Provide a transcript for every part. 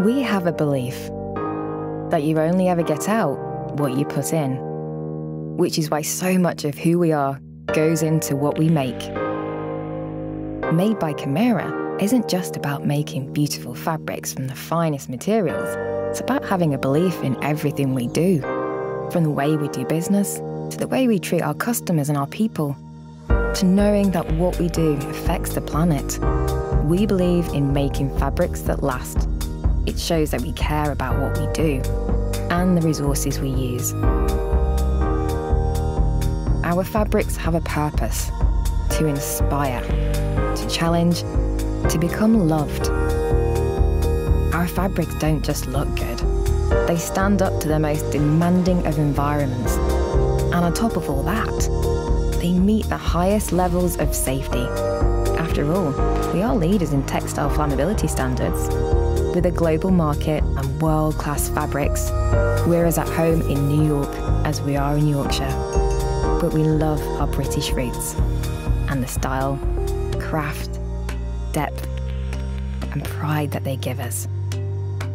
We have a belief that you only ever get out what you put in, which is why so much of who we are goes into what we make. Made by Camira isn't just about making beautiful fabrics from the finest materials, it's about having a belief in everything we do, from the way we do business to the way we treat our customers and our people, to knowing that what we do affects the planet. We believe in making fabrics that last. It shows that we care about what we do and the resources we use. Our fabrics have a purpose to inspire, to challenge, to become loved. Our fabrics don't just look good, they stand up to the most demanding of environments. And on top of all that, they meet the highest levels of safety. After all, we are leaders in textile flammability standards. With a global market and world class fabrics, we're as at home in New York as we are in Yorkshire. But we love our British roots and the style, craft, depth, and pride that they give us.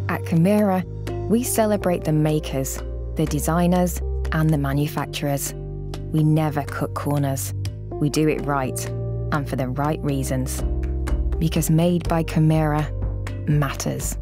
At Camira, we celebrate the makers, the designers, and the manufacturers. We never cut corners. We do it right, and for the right reasons. Because made by Camira matters.